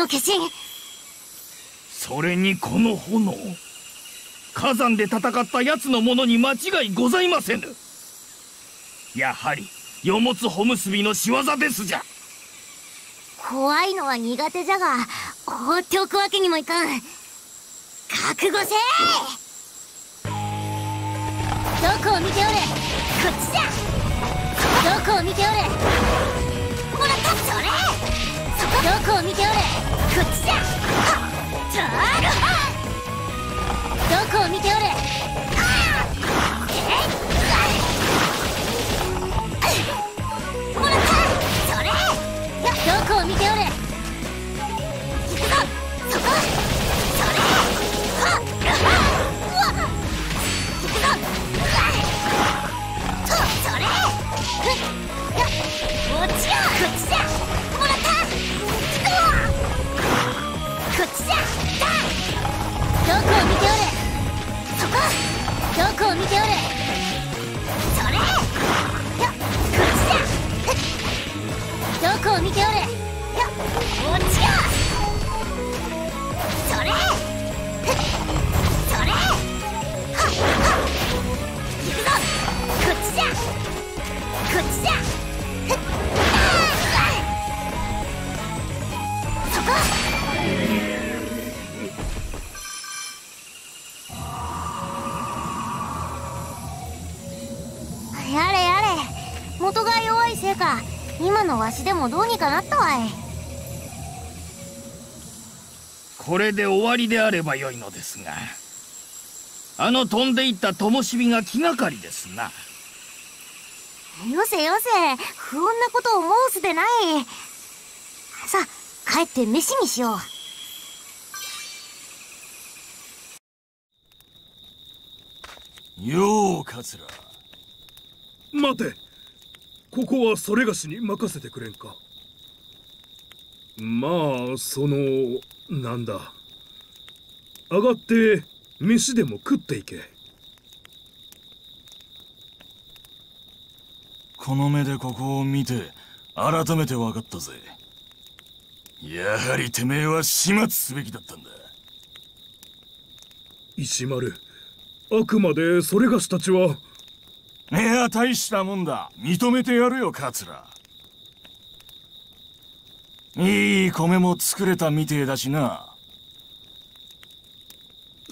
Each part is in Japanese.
の化身。それにこの炎。火山で戦った奴のものに間違いございませぬ。やはり世物穂結の仕業ですじゃ。怖いのは苦手じゃが放っておくわけにもいかん。覚悟せい。どこを見ておれこっちじゃ。どこを見ておれもらったそれどこを見ておれ？こっちじゃはっとあるはどこを見ておれこを見ておれ行くぞそこそれはっうわっ行くぞうわとそれふっよこっちやこっちじこっちじゃだ。どこを見ておれそこどこを見ておれそれよこっちじゃどこを見ておれよこっちよれで終わりであればよいのですがあの飛んでいった灯火が気がかりですな。よせよせ不穏なことを申すでない。さあ帰って飯にしよう。よう桂。待て。ここはそれがしに任せてくれんか。まあそのなんだ上がって飯でも食っていけ。この目でここを見て改めて分かったぜ。やはりてめえは始末すべきだったんだ。石丸あくまでそれがしたちは。いや大したもんだ。認めてやるよ桂。いい米も作れたみてえだしな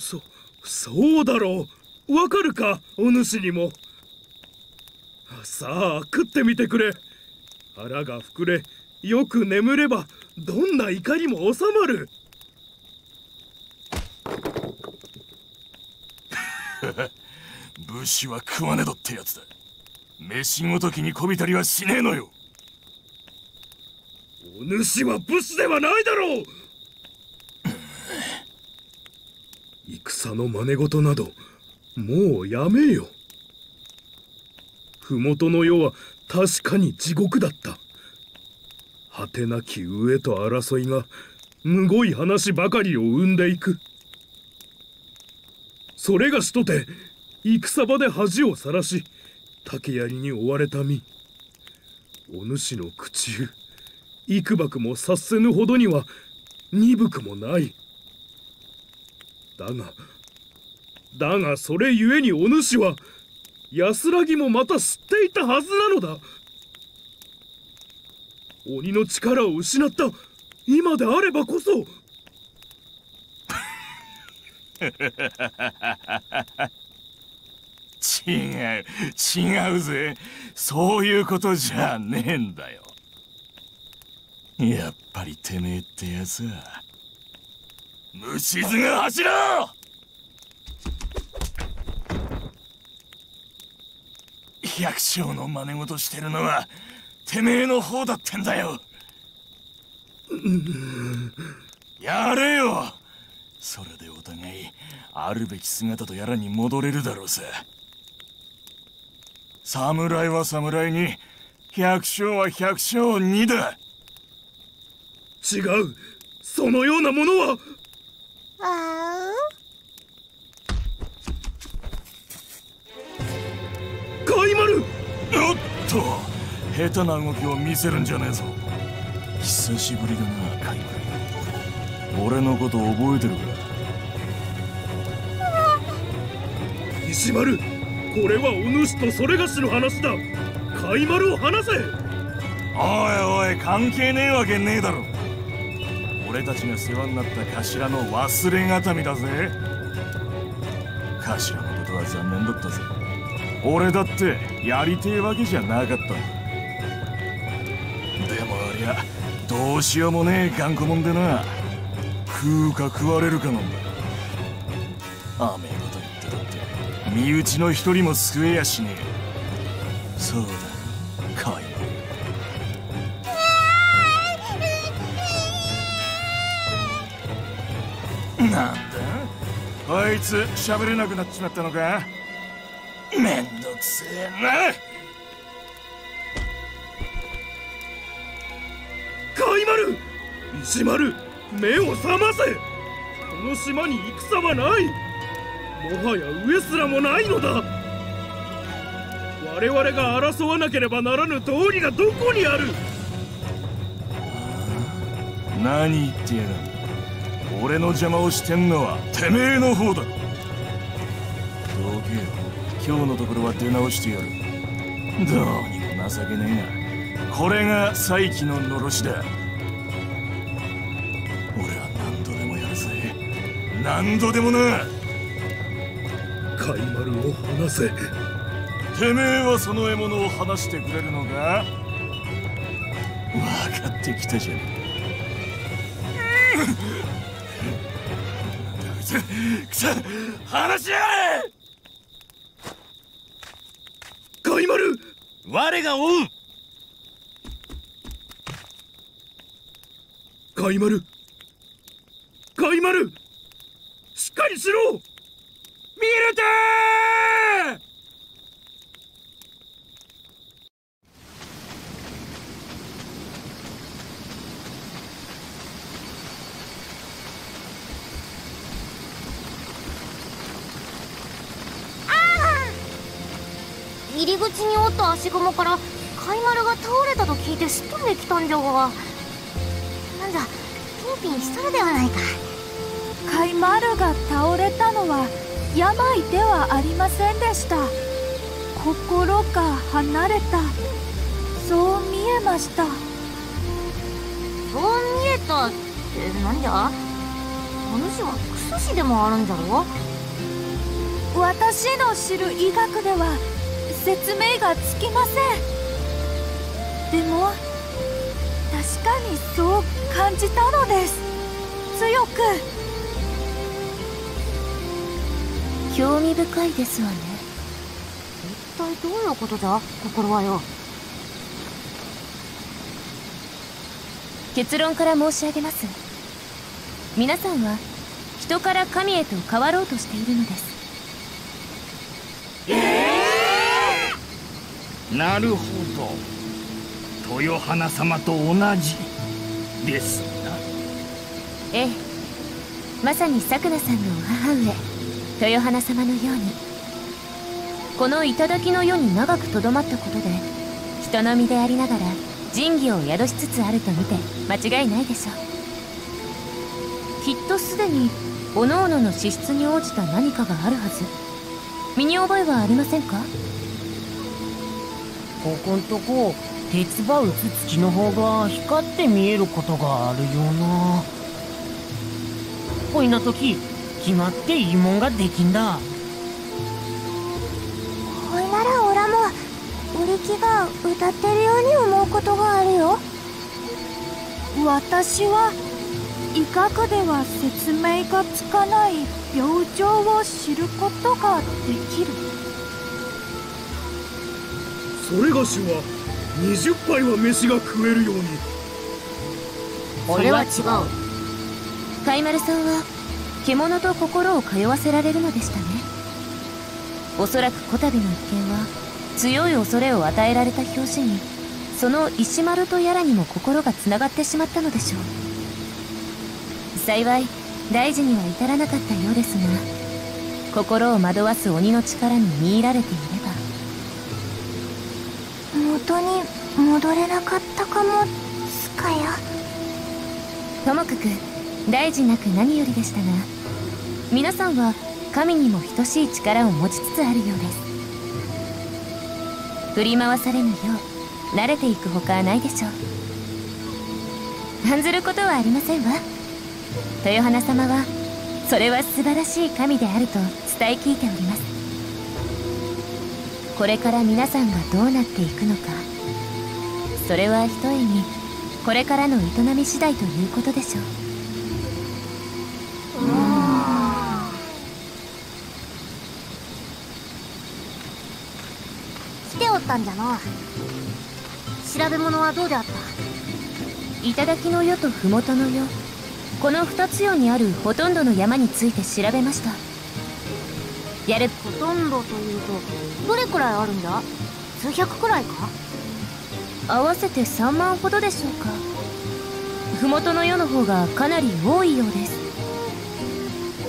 そそうだろう。わかるか？お主にも。さあ食ってみてくれ。腹が膨れよく眠ればどんな怒りも収まる。武士は食わねどってやつだ。飯ごときにこびたりはしねえのよ。お主は武士ではないだろう戦の真似事などもうやめよ。麓の世は確かに地獄だった。果てなき飢えと争いがむごい話ばかりを生んでいく。それがしとて戦場で恥をさらし竹槍に追われた身。お主の口中幾ばくも察せぬほどには鈍くもない。だがだがそれゆえにお主は安らぎもまた知っていたはずなのだ。鬼の力を失った今であればこそ。違う違うぜ。そういうことじゃねえんだよ。やっぱりてめえってやつは。虫図が走ろう！百姓の真似事してるのはてめえの方だってんだよ！やれよ！それでお互いあるべき姿とやらに戻れるだろうさ。侍は侍に百姓は百姓にだ。違う。そのようなものはカイマル！おっと！下手な動きを見せるんじゃねえぞ。久しぶりだなカイマル。俺のこと覚えてるか？石丸これはお主とそれがしの話だ。カイマルを話せ。おいおい関係ねえわけねえだろ俺たちが世話になった頭の忘れがたみだぜ。頭のことは残念だったぜ。俺だってやりてえわけじゃなかった。でもありゃどうしようもねえ頑固もんでな。食うか食われるかなんだ。あめえこと言ってだって身内の一人も救えやしねえ。いつ喋れなくなっちまったのか？めんどくせえな。カイマル石丸目を覚ませ。この島に戦はない。もはや上すらもないのだ。我々が争わなければならぬ道理がどこにある？何言ってやがる俺の邪魔をしてんのはてめえの方だ。どけよ。今日のところは出直してやる。どうにも情けねえがこれが再起ののろしだ。俺は何度でもやるぜ。何度でもな。カイマルを離せ。てめえはその獲物を離してくれるのか分かってきたじゃんくそ話しやがれ。カイマル我が追うカイマルカイマルしっかりしろ。ミルテ入り口におった足雲からカイマルが倒れたと聞いてすっ飛んできたんじゃが。なんじゃピンピンしとるではないか。カイマルが倒れたのは病ではありませんでした。心が離れた。そう見えました。そんったってなんじゃ？お主はクソ師でもあるんじゃろ？私の知る医学では説明がつきません。でも確かにそう感じたのです。強く。興味深いですわね。一体どういうことじゃ？心はよ。結論から申し上げます。皆さんは人から神へと変わろうとしているのですなるほど。豊花様と同じですな。ええ。まさにさくなさんのお母上豊花様のように。この頂の世に長くとどまったことで人の身でありながら仁義を宿しつつあると見て間違いないでしょう。きっとすでに各々の資質に応じた何かがあるはず。身に覚えはありませんか？ここんとこ鉄ば打つ土の方が光って見えることがあるような。こいな時決まっていいもんができんだ。ほいならオラも売り木が歌ってるように思うことがあるよ。私は医学では説明がつかない病状を知ることができる。それがしは20杯は飯が食えるように。それは違う。海丸さんは獣と心を通わせられるのでしたね。おそらくこたびの一件は強い恐れを与えられた拍子にその石丸とやらにも心がつながってしまったのでしょう。幸い大事には至らなかったようですが心を惑わす鬼の力に見入られていれば元に戻れなかったかもすかやともかく大事なく何よりでしたが皆さんは神にも等しい力を持ちつつあるようです。振り回されぬよう慣れていくほかはないでしょう。案ずることはありませんわ。豊花様はそれは素晴らしい神であると伝え聞いております。これから皆さんがどうなっていくのか。それはひとえにこれからの営み次第ということでしょう。たんじゃの。調べ物はどうであった？頂の世と麓の世。この2つ世にあるほとんどの山について調べました。やるっというとどれくらいあるんだ？数百くらいか？合わせて3万ほどでしょうか。麓の世の方がかなり多いようです。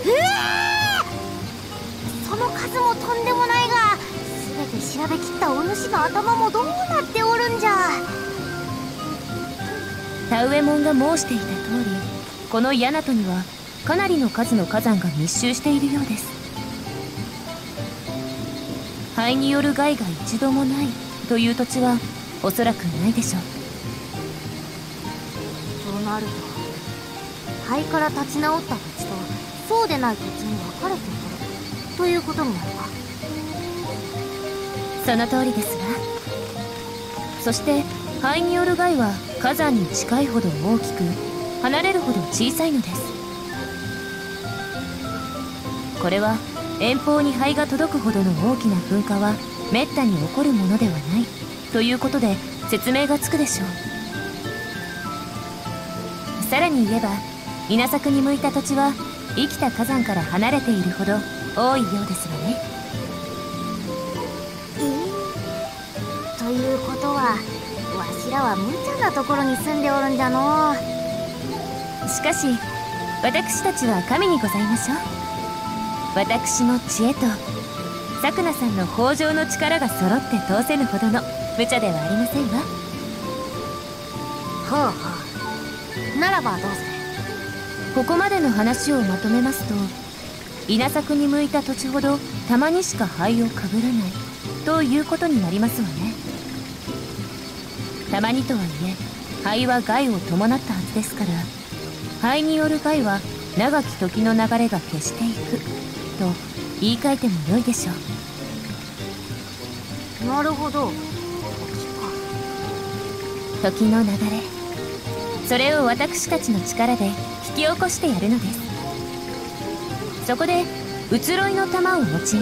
ええー、その数もとんでもないが全て調べきったお主の頭もどうなっておるんじゃ？田植えもんが申していた通りこのヤナトにはかなりの数の火山が密集しているようです。灰による害が一度もない。という土地はおそらくないでしょう。そうなると灰から立ち直った土地とそうでない土地に分かれておる。ということになるかその通りですわそして灰による害は火山に近いほど大きく離れるほど小さいのです。これは遠方に灰が届くほどの大きな噴火はめったに起こるものではない。ということで説明がつくでしょう。さらに言えば稲作に向いた土地は生きた火山から離れているほど多いようですわね。ということはわしらは無茶なところに住んでおるんじゃのしかし私たちは神にございましょう私の知恵とさくなさんの豊穣の力が揃って通せぬほどの無茶ではありませんわ。ほうほうならばどうするここまでの話をまとめますと稲作に向いた土地ほどたまにしか灰をかぶらないということになりますわね。たまにとはいえ灰は害を伴ったはずですから灰による害は長き時の流れが消していく。と言い換えても良いでしょう。なるほど。時の流れ。それを私たちの力で引き起こしてやるのです。そこで移ろいの玉を用います。移ろ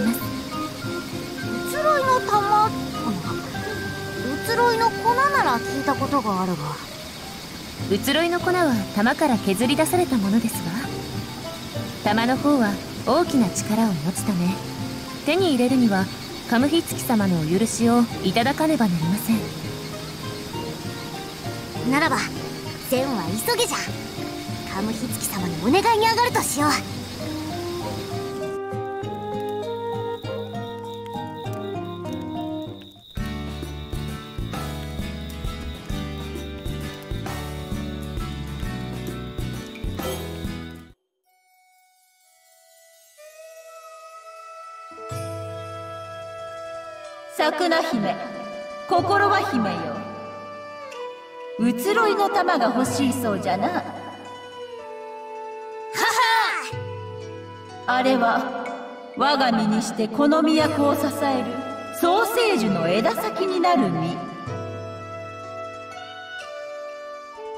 いの玉？移ろいの粉なら聞いたことがあるが。移ろいの粉は玉から削り出されたものですわ。玉の方は大きな力を持つため手に入れるにはカムヒツキ様のお許しをいただかねばなりません。ならば善は急げじゃ。カムヒツキ様のお願いに上がるとしよう。桜姫。心は姫よ。移ろいの玉が欲しいそうじゃな。ははあれは我が身にしてこの都を支えるソーセージの枝先になる実。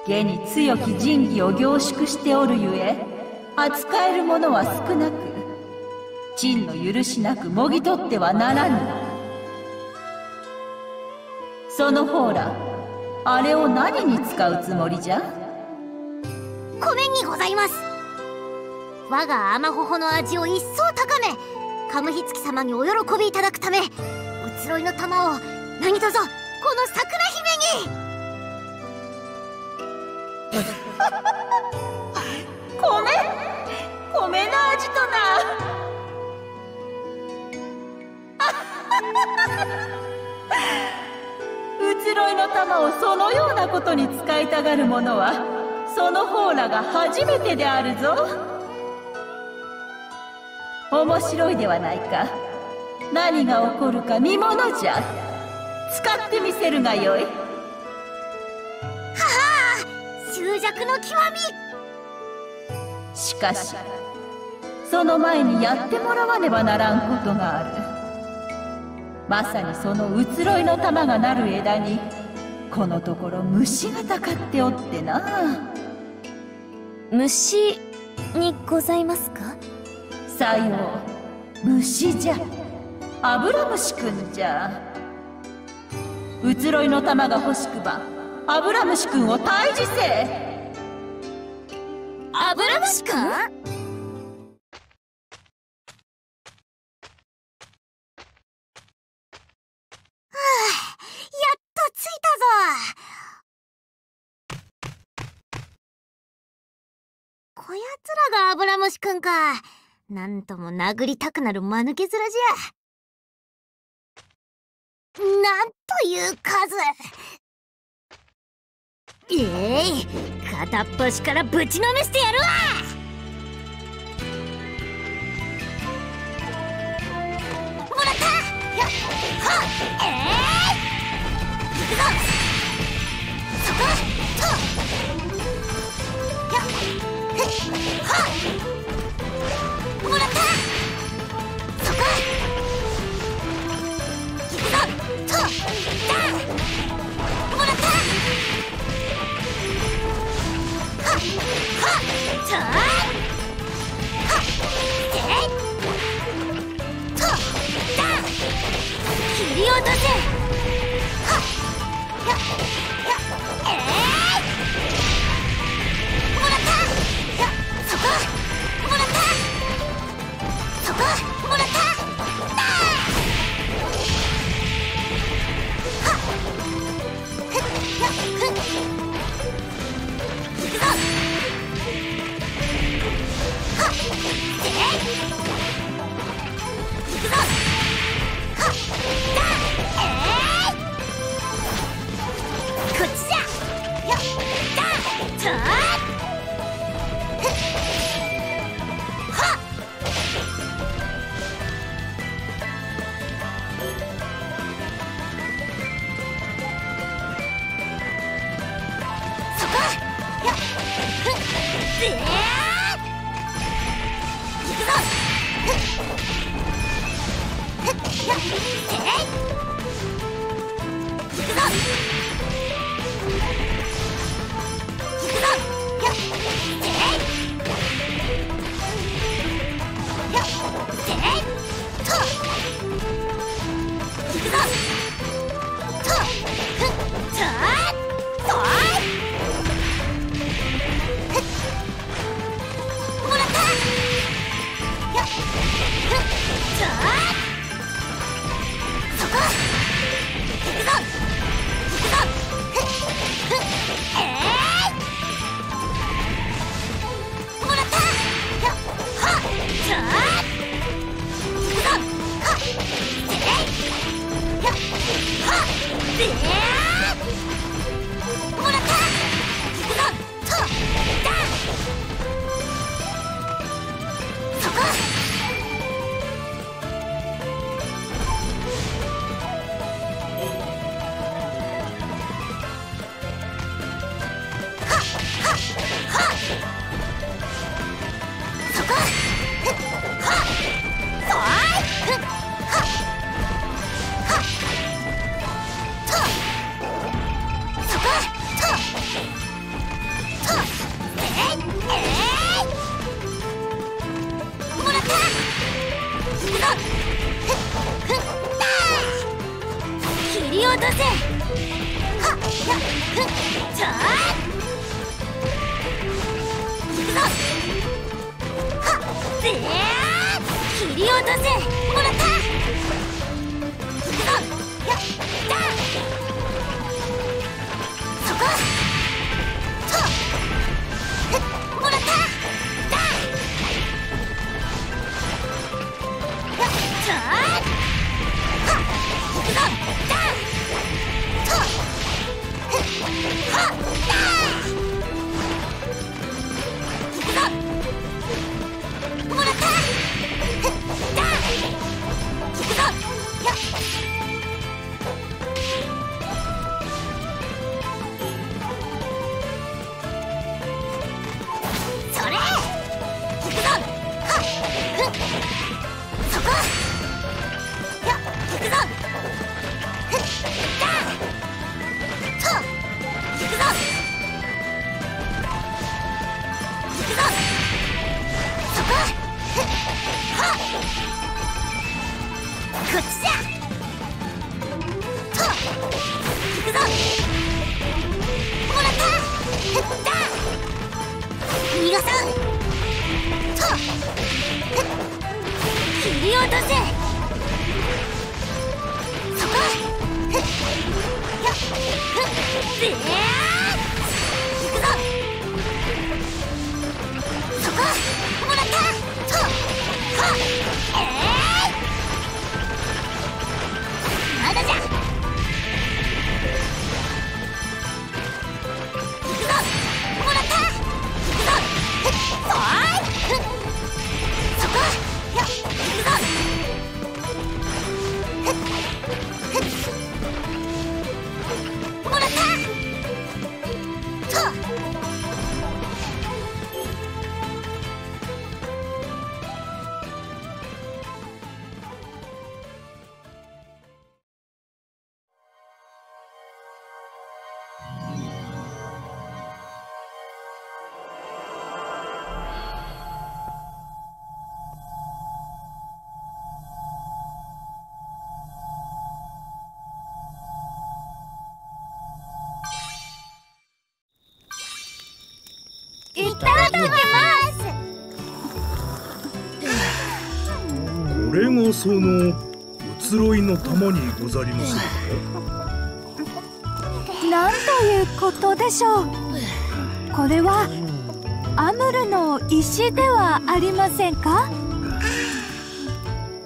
下に強き仁義を凝縮しておるゆえ扱えるものは少なく陳の許しなくもぎ取ってはならぬ。その方らあれを何に使うつもりじゃ？米にございます。我が甘ほほの味を一層高めカムヒツキ様にお喜びいただくため移ろいの玉を何卒この桜姫に！米？米の味とな 移ろいの玉をそのようなことに使いたがる者はその方らが初めてであるぞ。面白いではないか。何が起こるか見ものじゃ。使ってみせるがよい。はは執着の極み。しかしその前にやってもらわねばならんことがあるまさにその移ろいの玉がなる枝にこのところ虫がたかっておってな。虫にございますか？さよう虫じゃ。アブラムシくんじゃ。移ろいの玉が欲しくばアブラムシくんを退治せ。アブラムシくんつらがアブラムシくんか。なんとも殴りたくなる間抜け面じゃ。なんという数。ええい片っ端からぶちのめしてやるわ。もらった。やっ。はっ。ええー、行くぞ。そこ。とやっ。もらっ。たそこ行くぞこもらったそこもらった。とえっ。でとダ切り落とせはっややええーこれがその移ろいの玉にござりますねなんということでしょう。これはアムルの石ではありませんか？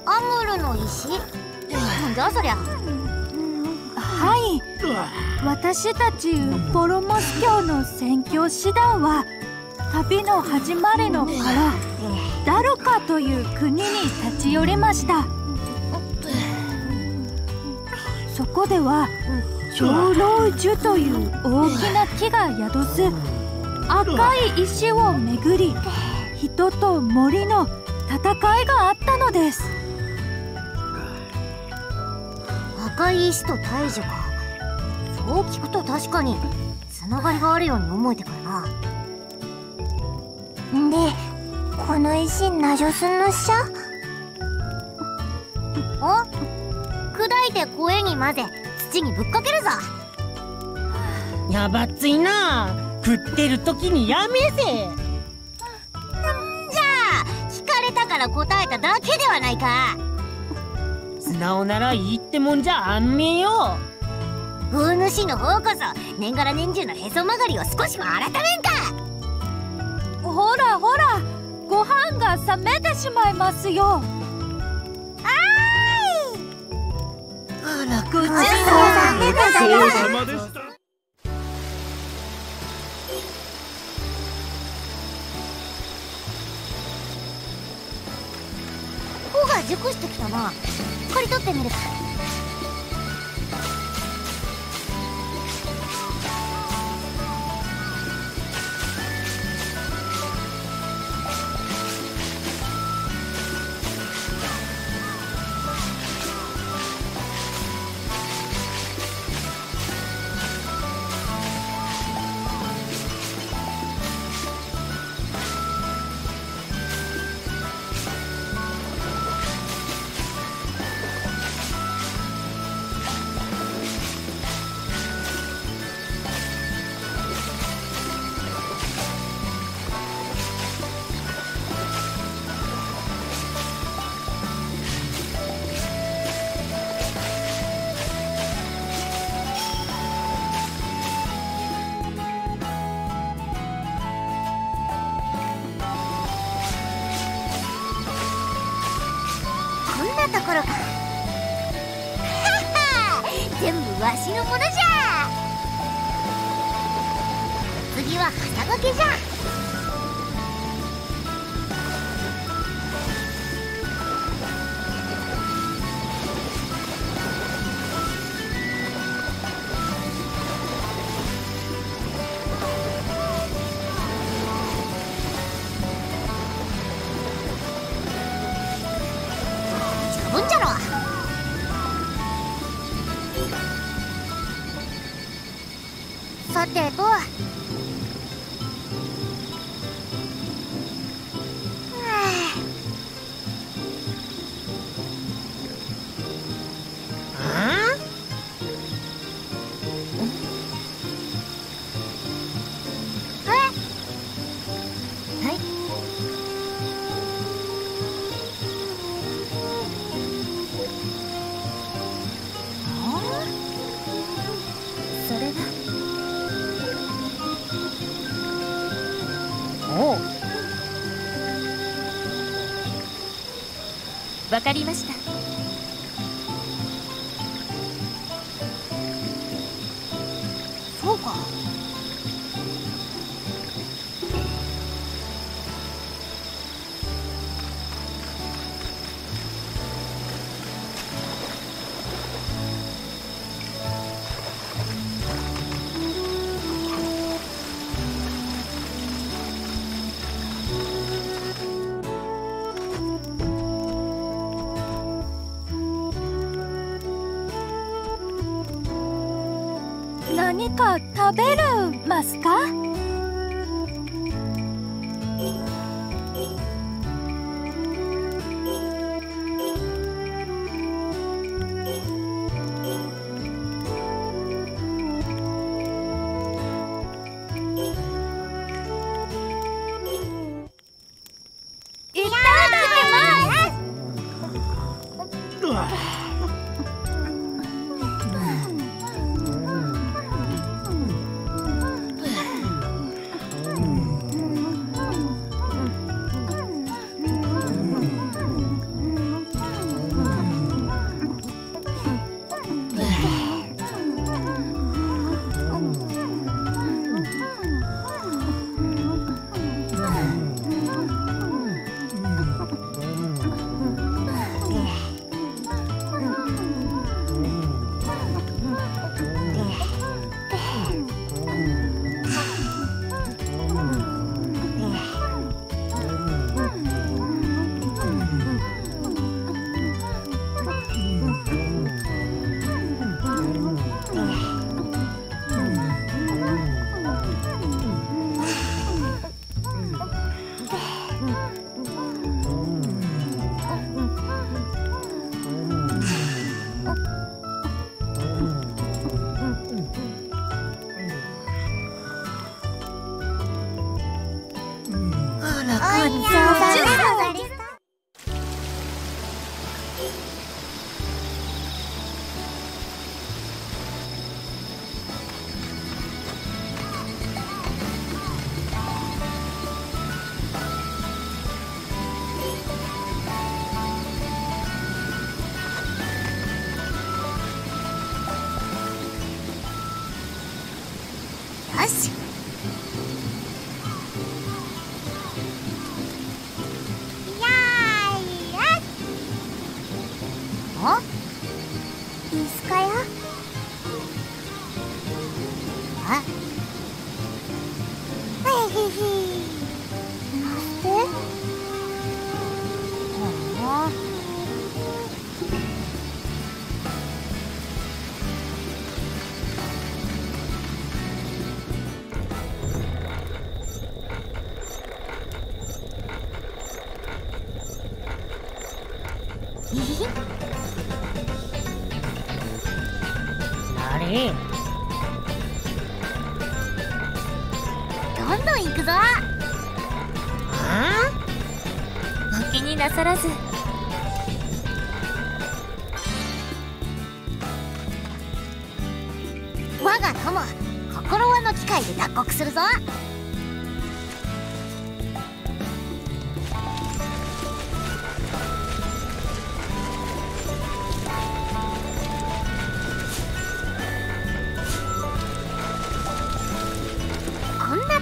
アムルの石？なんだそりゃ。はい。私たちポロモス教の宣教師団は旅の始まりのからダルカという国に立ち寄りました。そこでは長老樹という大きな木が宿す赤い石を巡り人と森の戦いがあったのです。赤い石と大樹か。そう聞くと確かにつながりがあるように思えてくるな。でこの石なじょすんのっしゃお？砕いて声に混ぜ土にぶっかけるぞ。やばっついな。食ってる時にやめせ。じゃあ聞かれたから答えただけではないか。素直ならいいってもんじゃあんめよ。大主の方こそ年がら年中のへそ曲がりを少しも改めんか。ほらほらご飯が冷めてしまいますよ。あらごちごちそうさまでした。穂が熟してきたな。刈り取ってみる友達さてかりました。か食べるますか？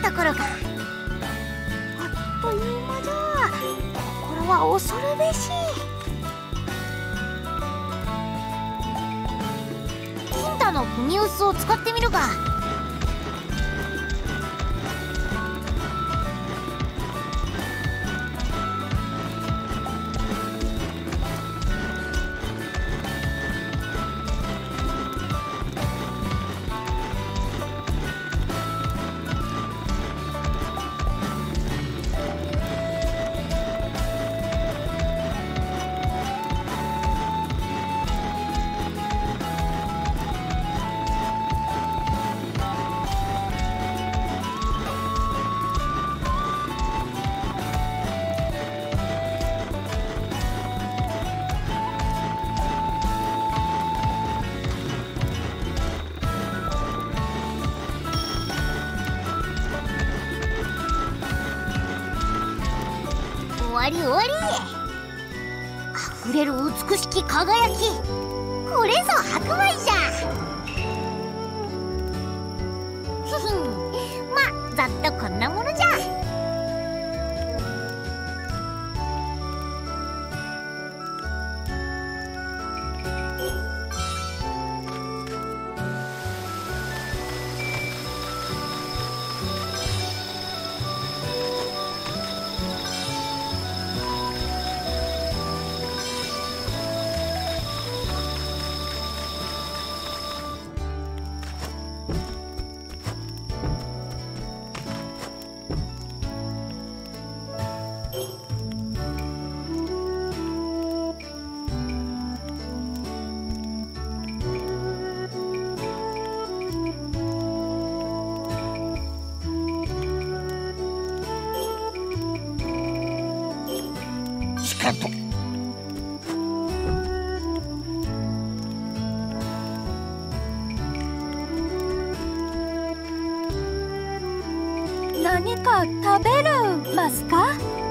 ところか。あっという間じゃこれは恐るべし。金太のフニウスを使ってみるか。わり終わり。溢れる美しき輝き。これぞ白米じゃ。ふふん。まざっとこんなもん。何か食べるますか？